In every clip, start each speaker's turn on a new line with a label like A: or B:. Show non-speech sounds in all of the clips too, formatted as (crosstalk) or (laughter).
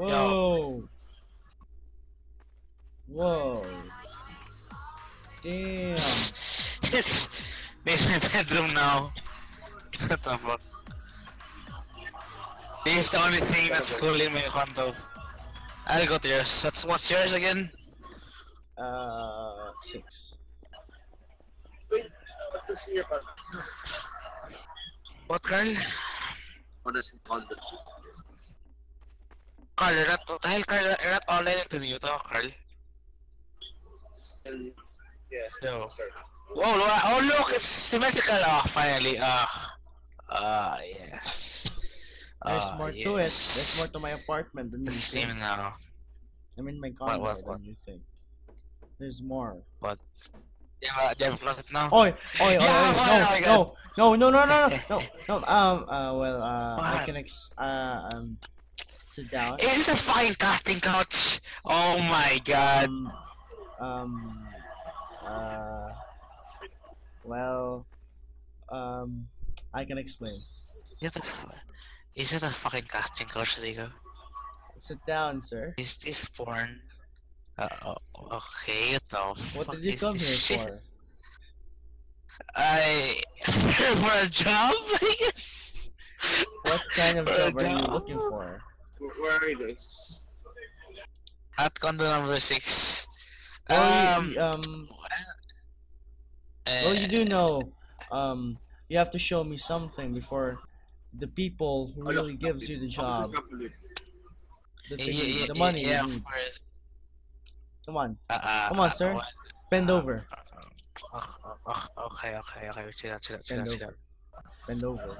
A: Whoa. Whoa. Damn. (laughs)
B: this is my bedroom now. What the fuck? This is the only thing that's cool in my condo. I'll go to yours. What's, what's yours again?
A: Uh, six.
C: Wait, what to see about
B: What, Carl?
C: what is it called?
B: Carl, you're not, what the hell, Carl? You're not online to mute ako, Carl.
C: Yeah.
B: No.
C: Sorry.
B: Whoa, lo- oh look, it's symmetrical. Oh, finally. Ah, ah, yes.
A: There's
B: Ah,
A: more to it.
B: yes.
A: There's more to my apartment than you
B: It's
A: think.
B: same now.
A: I mean my condo
B: what, what?
A: than you think. There's more.
B: But do you have, do you have a closet now?
A: Oi, oi, oi,
B: Yeah,
A: oi,
B: oh my
A: no, no, no, no, no, no, no, (laughs) no, no, um, uh, well, uh, I
B: What?
A: can ex, uh, um, sit down.
B: Is this a fucking casting couch? Oh my god.
A: Um, um, uh, well, um, I can explain.
B: Is it a, is it a fucking casting couch, Rico?
A: Sit down, sir.
B: Is this porn? Uh, oh, okay, what the
A: What did you come here
B: shit?
A: for?
B: I (laughs) for a job, I guess.
A: What kind of
B: a
A: job are you looking for?
C: Where it is?
B: At condo number six.
A: Well,
B: um,
A: you, um,
B: uh,
A: well, you do know, um, you have to show me something before the people who really gives you the job, the, thing,
B: yeah,
A: the money
B: yeah,
A: you need. Come on,
B: Uh, uh,
A: Come on,
B: uh,
A: sir. bend
B: Uh,
A: over,
B: uh, okay, okay, okay. Chill out, chill out, chill out, chill
A: over, bend over.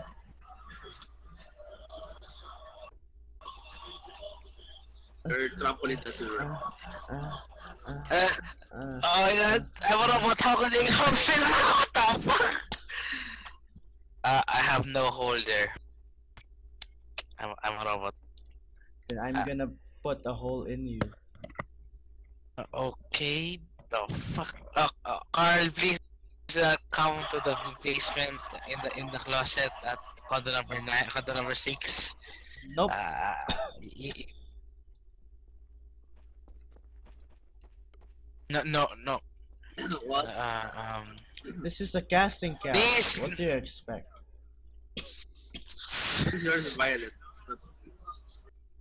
C: Or trampoline na sir.
A: Uh, uh, uh,
B: Uh,
A: uh.
B: oh my god, I wanna what how can they how sila? What the? Uh, I have no hole there. I'm, I'm a robot.
A: Then I'm
B: Uh.
A: gonna put a hole in you.
B: Uh, Okay, the fuck? Uh, uh, Carl, please uh, come to the basement in the in the closet at condo number nine, condo number six.
A: Nope.
B: Uh, no, no, no.
C: What?
B: Uh, um,
A: This is a casting couch.
B: This-
A: What do you expect?
C: This is yours violet.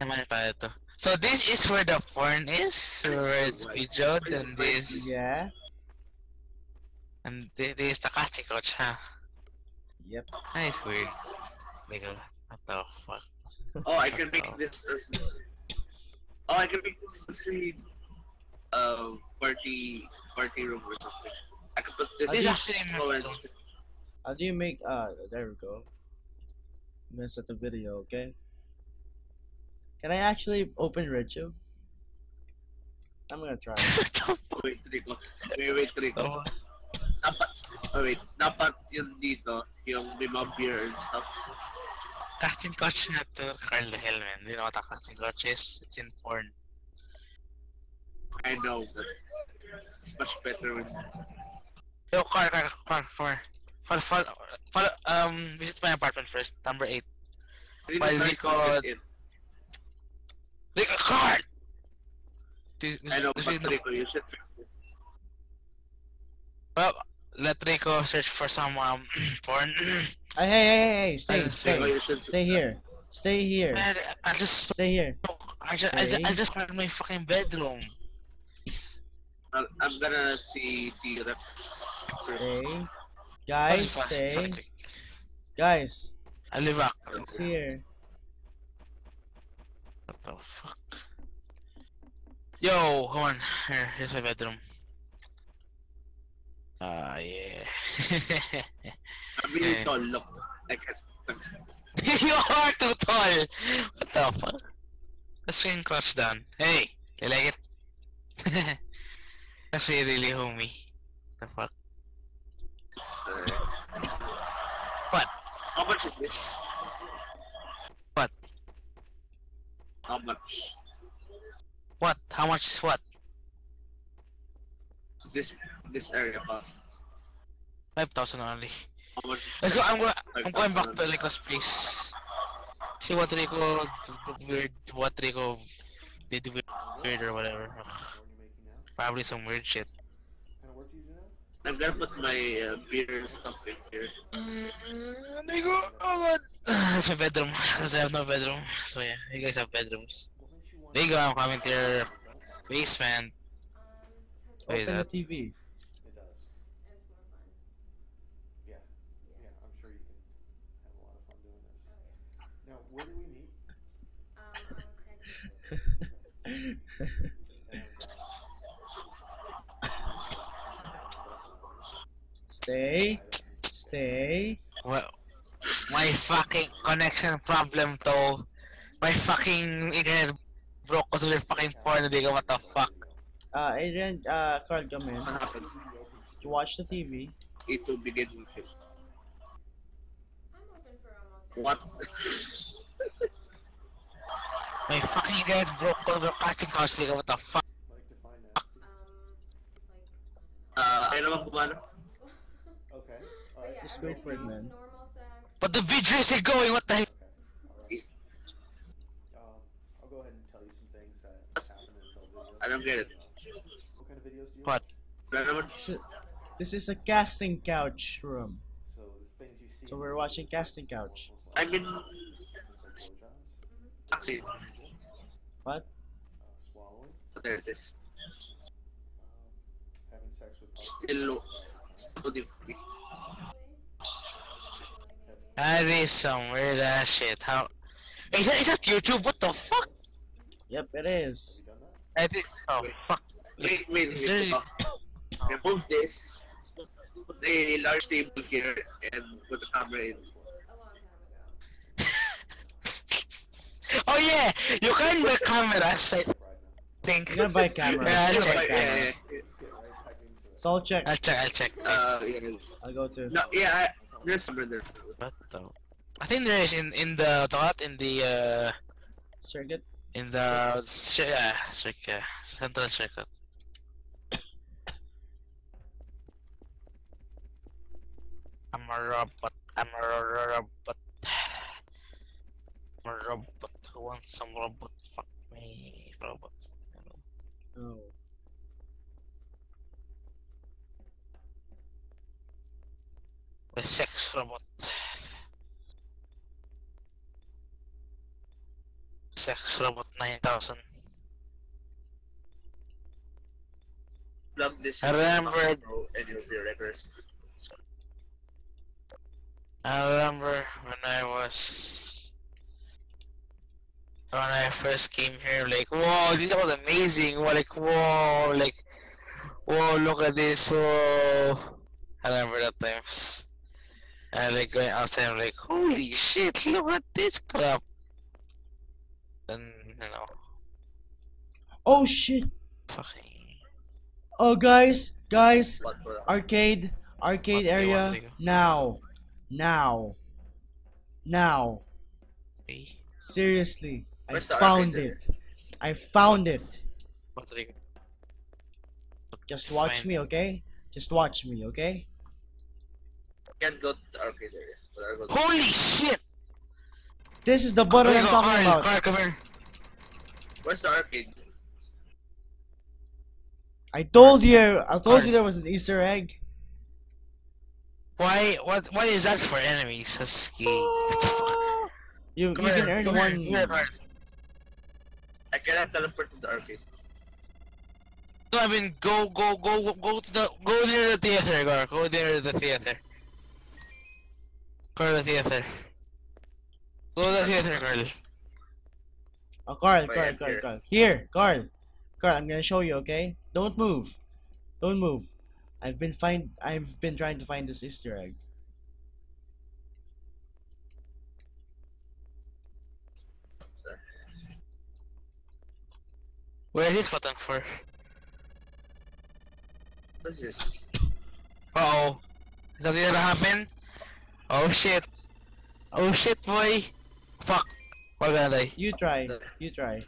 B: naman pala to. So this is where the porn is, where it's videoed, and this,
A: Yeah.
B: and this, this is the casting couch, huh?
A: Yep.
B: That is weird. Like, uh, what the fuck?
C: Oh, I can make this as. Oh, I can make this as a uh, party party room or something. I can put this.
A: This is
B: actually my
C: Oh.
A: How do you make? Uh, there we go. I'm the video, okay? Can I actually open RedTube? I'm gonna try. (laughs)
B: What the fuck?
C: Wait, Rico. Wait, wait, Rico.
B: Oh,
C: Dapat, oh, wait, dapat yun dito, yung may mga beer and stuff.
B: Casting couch na to Carl the Hell, man. You know what a casting couch is? It's in porn.
C: I know, but it's much better when
B: Yo, Carl, Carl, Carl, Carl. Follow, follow, follow, um, visit my apartment first, number 8.
C: Really
B: While
C: trying to
B: Rico-
C: get in.
B: This, this,
C: I know,
B: this
C: but
B: is the-
C: Rico, you should fix this.
B: well, let Rico search for some, um, (clears throat) porn.
A: Hey, hey, hey, hey! Stay,
B: I'll
A: stay,
C: Rico, you
A: stay here. Stay here.
B: Man, I just,
A: Stay here.
B: I just, I just, I
A: Okay.
B: just my fucking bedroom.
C: I'm I'm gonna see the
A: other.
B: Stay.
A: Guys,
B: fast,
A: stay.
B: sorry.
A: Guys,
B: I live be back.
A: it's here.
B: What the fuck? Yo, come on. Here, here's my bedroom. Ah, yeah. (laughs)
C: I'm really
B: Eh.
C: tall, look. I can't. (laughs)
B: you are too tall! What the fuck? The swing crouch down. Hey! You like it? (laughs) That's really, really homie. The fuck? What?
C: How much is this?
B: What?
C: How much?
B: What? How much is what?
C: this this area cost?
B: 5,000 only. Let's go. I'm, go I'm going back to
C: 5,000.
B: Rico's place. See what Rico, weird, what Rico did weird or whatever. Probably some weird shit.
D: Kind of work you do?
C: I'm gonna put my uh, beer stuff in here.
B: Mm, there you go. Oh god. That's my bedroom. Because (laughs) I have no bedroom. So yeah, you guys have bedrooms.
D: What makes you want
B: There you go, I'm coming to your basement. What is
A: Open the
B: that?
A: TV.
D: It does. Yeah. Yeah, I'm sure you can have a lot of fun doing this. (laughs) Now, where do we meet? (laughs) And,
A: Stay. Stay.
B: Well, my fucking connection problem though. My fucking internet broke because of your fucking porn. Hindi ko what the fuck.
A: Uh, Adrian, uh, Carl, come in.
C: What happened?
A: To watch the TV.
C: It will begin with him. What? (laughs)
B: My fucking internet broke because of your casting couch. Hindi what the fuck.
D: like to find nasty.
C: Uh, ayaw naman gumana.
D: Okay. Alright.
A: Just wait for it, man.
B: But the video isn't going. What the heck?
D: Okay. Um, I'll go ahead and tell you some things that happen in adult videos.
C: I don't get it.
D: What kind of videos do you
B: What?
C: Wala naman.
A: This is, this is a casting couch room.
D: So the you see.
A: So we're watching casting couch.
C: I mean,
D: blowjobs,
C: actually,
A: What?
D: uh, swallowing,
C: there it is.
D: um, having sex with
C: Still, still the
B: That is some weird ass shit. How? Is that, is that YouTube? What the fuck?
A: Yep, it
D: Have
A: is.
D: you done that?
B: I think. Oh fuck.
C: Wait, wait,
B: Is there-
C: wait. (coughs) Remove this. Put a large table here and put the camera in. (laughs)
B: oh yeah, you can buy cameras. I
D: Right
B: think.
A: I'm gonna buy a camera.
B: Yeah,
A: I'm
B: I'll
A: buy
B: check.
C: Yeah,
A: camera.
C: yeah,
D: Get right back into it.
A: So I'll check.
B: I'll check. I'll check.
C: Uh, yeah.
A: I'll go to.
C: No, yeah, I, there's somewhere there.
B: What the? I think there is in in the what in the uh
A: Circuit.
B: in the ci- uh, circuit central circuit. (coughs) I'm a robot. I'm a robot. (sighs) I'm a robot who wants some robot. Fuck me, robot.
A: Oh.
B: The sex robot. Sex robot 9000.
C: Plug this.
B: I remember-
C: and you'll be records.
B: I remember when I was when I first came here, like, whoa, this was amazing. Whoa, like, whoa, like, whoa, look at this. Whoa. I remember that times. And like going outside, I'm like, holy shit, look at this crap. And you know,
A: Oh shit.
B: fucking.
A: Oh guys, guys, arcade, arcade
B: What
A: area
B: want to do?
A: now, now, now.
B: Hey,
A: Seriously, I
C: Where's the
A: found
C: arcade
A: it. I found it.
B: what?
A: Just watch
B: Fine.
A: me, okay? Just watch me, okay?
C: Can't go to the arcade area. But I'll go to-
B: Holy shit!
A: This is the button
B: There
A: I'm
B: you
A: talking
B: Carl,
A: about.
B: Carl, come here.
C: Where's the arcade?
A: I told you, I told
B: Carl.
A: you there was an Easter egg.
B: Why? What? What is that for enemies? That's gay.
A: You, (laughs) you
B: Come
A: can
B: here,
A: earn
B: come here,
A: one.
B: come here,
C: I cannot teleport to the arcade.
B: No, I mean, go, go, go, go to the, go near the theater, Gar. Go near the theater. Go to the theater. Go to the theater, girl.
A: Oh, Carl,
C: Right
A: Carl,
C: here.
A: Carl, Carl. Here, Carl. Carl, I'm gonna show you, okay? Don't move. Don't move. I've been find. I've been trying to find this Easter egg.
B: Where is this button for?
C: What's this?
B: Uh oh. Is that gonna happen? Oh shit. Oh shit, boy. Fuck. We're gonna die.
A: You try. You try.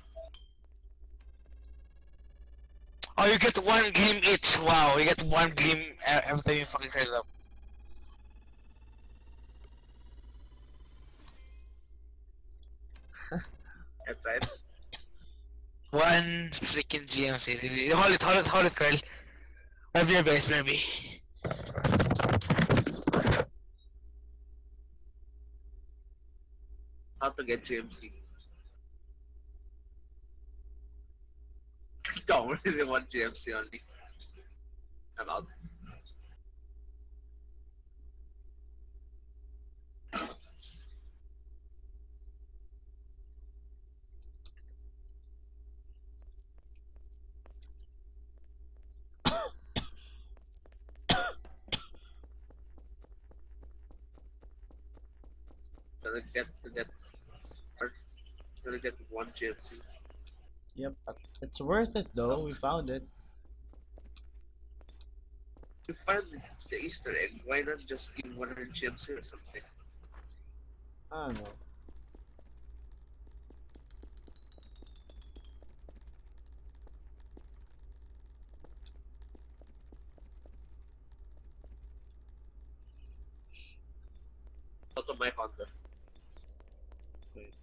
B: Oh, you get one gleam each. Wow, you get one gleam every time you fucking it up.
C: I (laughs) tried.
B: One freaking GMC. Hold it, hold it, hold it, Carl. Rev your base, maybe.
C: How to get GMC? Don't (laughs) really want GMC only. I'm out. Gonna get to get or gonna one
A: Yep, it's worth it though. We found it.
C: You find the Easter egg, why not just give 100 GMC or something?
A: I don't know.
C: Out my Honda.
A: Wait.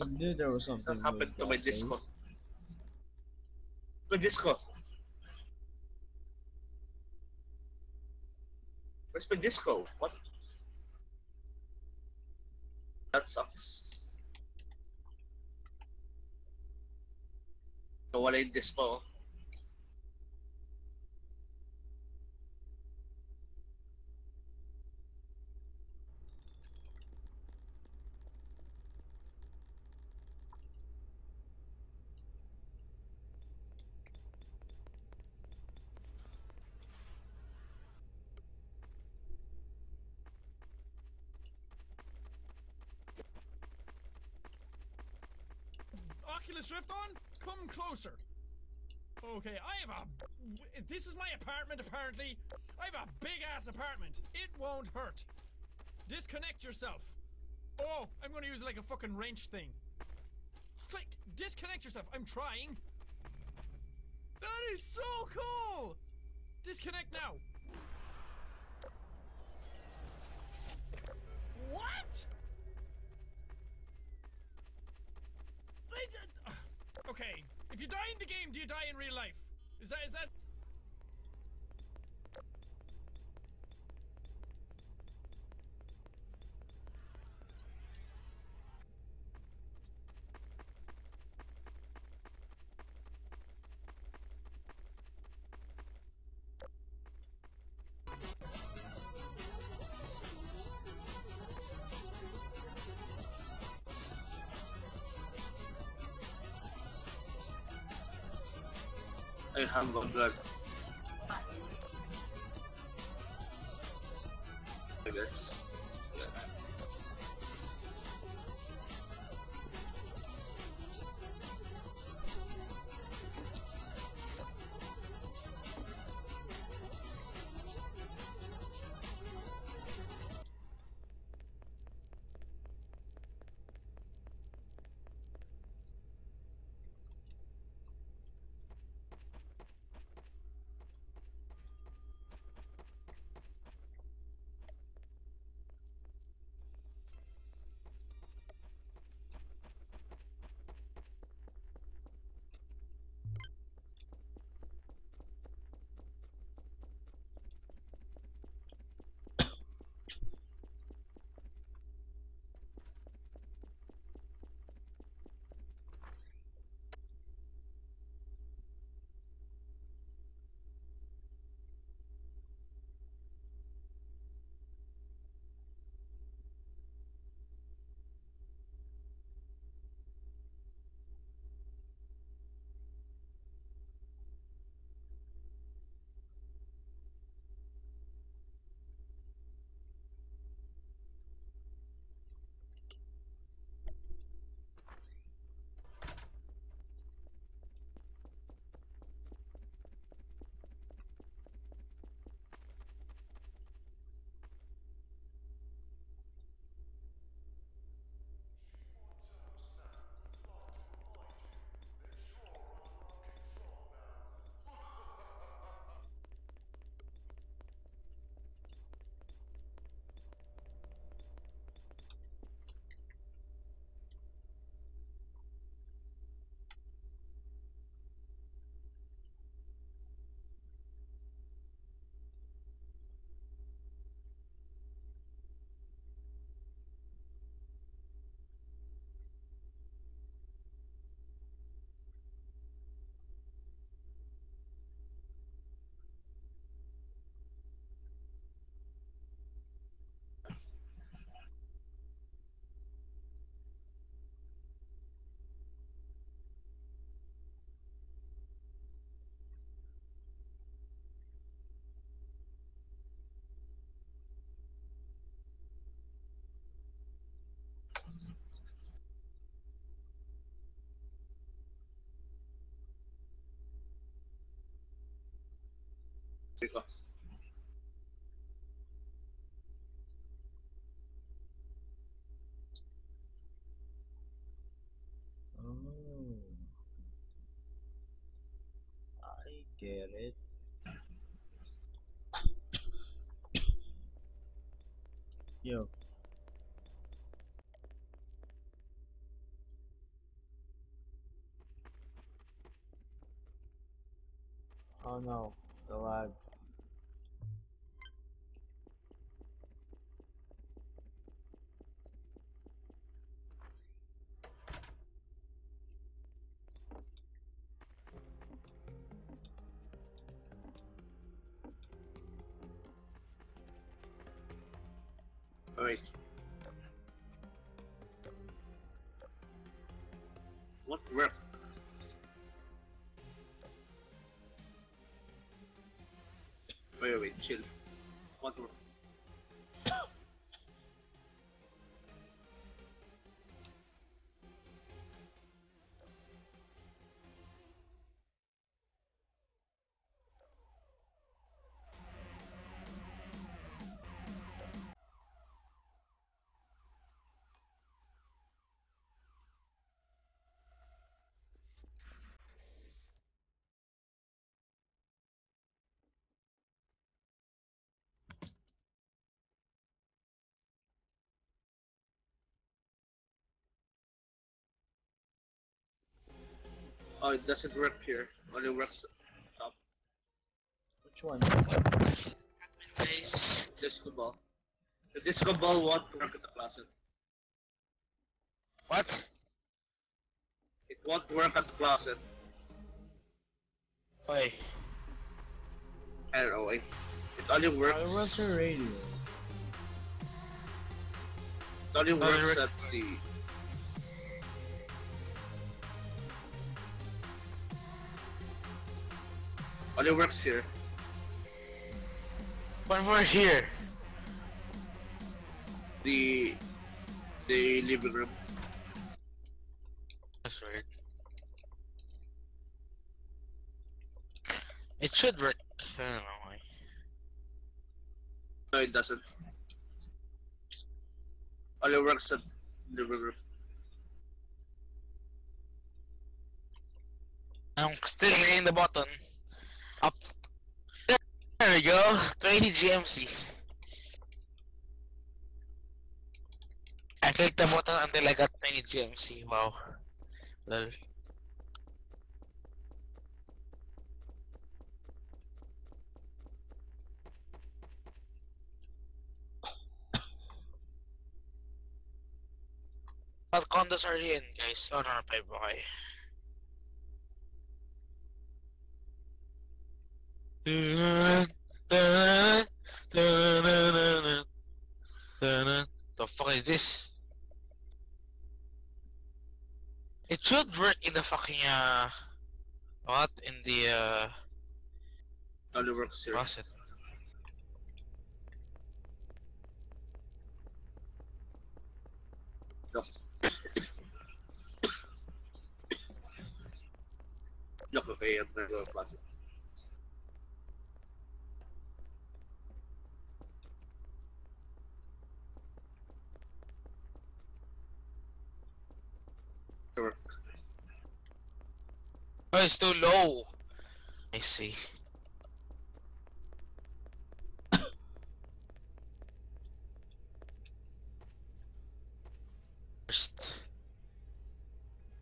A: I knew there was something.
C: happened to my
A: place.
C: The disco. Where's my disco? What? That sucks. Nawala yung disco.
E: Oculus Rift on? Come closer. Okay, I have a. This is my apartment, apparently. I have a big ass apartment. It won't hurt. Disconnect yourself. Oh, I'm gonna use like a fucking wrench thing. Click. Disconnect yourself. I'm trying. That is so cool! Disconnect now. If you die in the game, do you die in real life? Is that is that?
C: A blood. I guess. Rico.
A: Oh. I get it. Yo. Oh no, the lag.
C: Wait, Oh, it doesn't work here. Only works top.
A: Which one?
B: Guys,
C: Disco ball. The disco ball won't work at the closet.
B: what?
C: It won't work at the closet.
B: Why?
C: I don't know why. It only works.
A: it was a radio.
C: It only
B: Only
C: works
B: works-
C: at the. Only works here.
B: One more here.
C: The the living room.
B: That's weird. It should work. I don't know why.
C: No, it doesn't. Only works at living room.
B: I'm still hitting the button. Up. There we go. 20 GMC. I clicked the button until I got 20 GMC. Wow. Lol. What condos are you in, guys? Oh, no, The fuck is this? It should work in the fucking uh what in the uh
C: Only works here.
B: closet.
C: Look. Look, okay, I'm gonna go
B: It's too low. I see.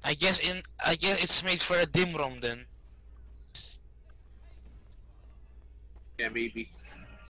B: I guess in I guess it's made for a dim room then.
C: Yeah, maybe.